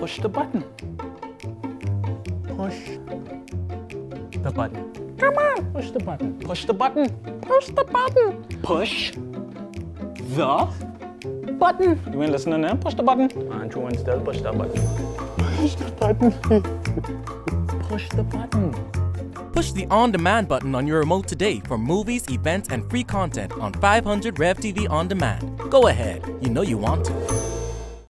Push the button. Push the button. Come on, push the button. Push the button. Push the button. Push the button. You ain't listening now? Push the button. Aren't you still Push the button. Push the button. Push the button. Push the on demand button on your remote today for movies, events, and free content on 500 Rev TV On Demand. Go ahead, you know you want to.